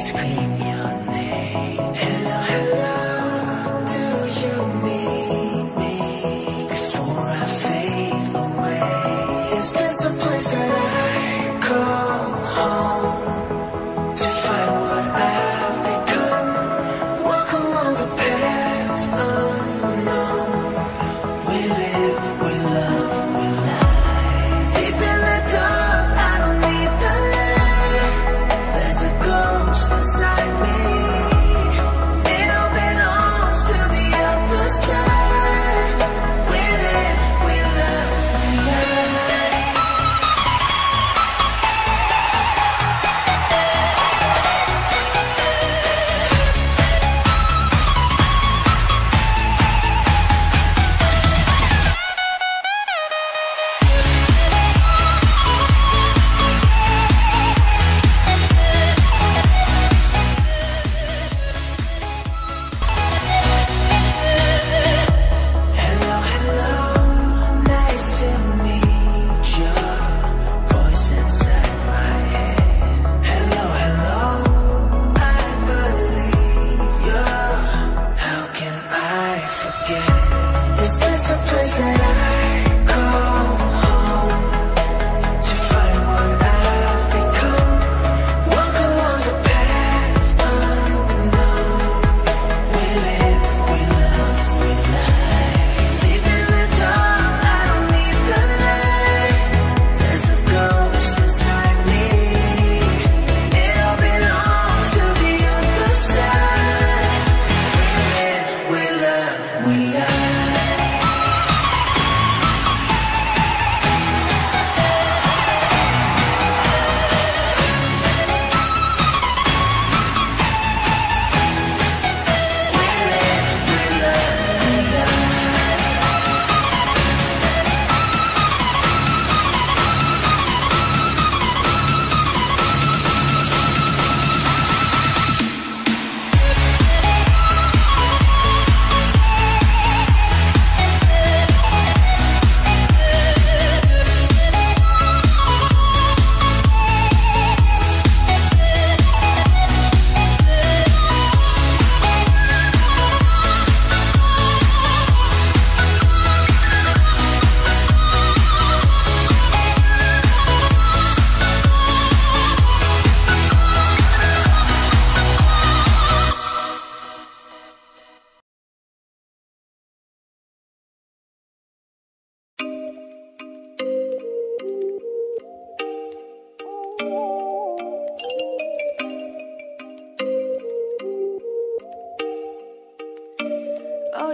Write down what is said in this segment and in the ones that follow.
ice cream.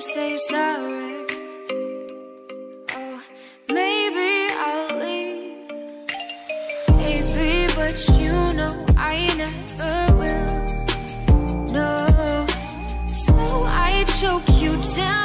Say sorry. Oh, maybe I'll leave. Maybe, but you know I never will. No, so I choke you down.